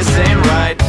this ain't right.